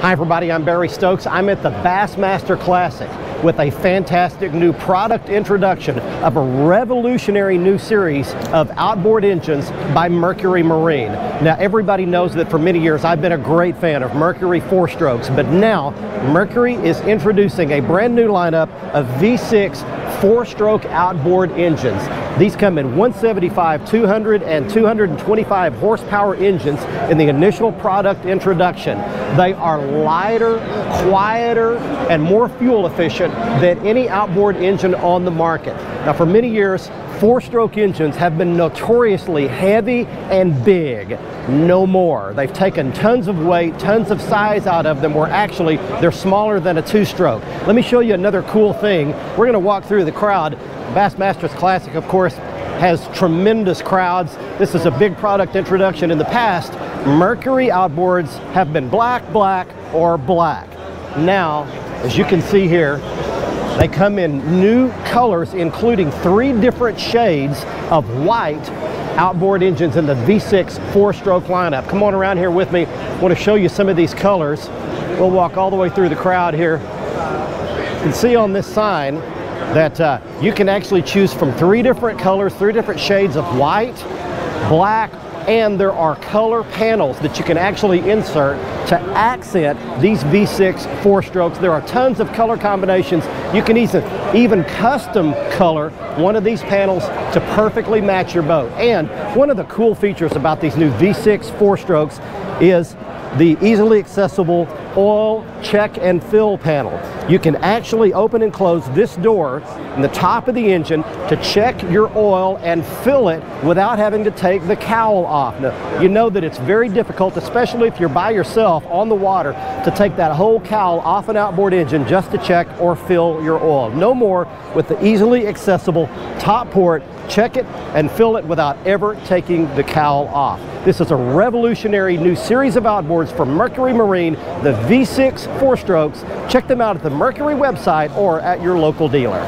Hi everybody, I'm Barry Stokes. I'm at the Bassmaster Classic with a fantastic new product introduction of a revolutionary new series of outboard engines by Mercury Marine. Now everybody knows that for many years I've been a great fan of Mercury four strokes, but now Mercury is introducing a brand new lineup of V6 four-stroke outboard engines. These come in 175, 200, and 225 horsepower engines in the initial product introduction. They are lighter, quieter, and more fuel efficient than any outboard engine on the market. Now for many years, four-stroke engines have been notoriously heavy and big. No more. They've taken tons of weight, tons of size out of them where actually they're smaller than a two-stroke. Let me show you another cool thing. We're going to walk through the crowd. Bassmasters Classic, of course, has tremendous crowds. This is a big product introduction. In the past, Mercury outboards have been black, black, or black. Now, as you can see here, they come in new colors, including three different shades of white outboard engines in the V6 four-stroke lineup. Come on around here with me. I want to show you some of these colors. We'll walk all the way through the crowd here. You can see on this sign that uh, you can actually choose from three different colors, three different shades of white, black, and there are color panels that you can actually insert to accent these V6 four strokes. There are tons of color combinations. You can even, even custom color one of these panels to perfectly match your boat. And one of the cool features about these new V6 four strokes is the easily accessible oil check and fill panel. You can actually open and close this door in the top of the engine to check your oil and fill it without having to take the cowl off. Now, you know that it's very difficult, especially if you're by yourself on the water, to take that whole cowl off an outboard engine just to check or fill your oil. No more with the easily accessible top port check it and fill it without ever taking the cowl off. This is a revolutionary new series of outboards from Mercury Marine, the V6 four strokes. Check them out at the Mercury website or at your local dealer.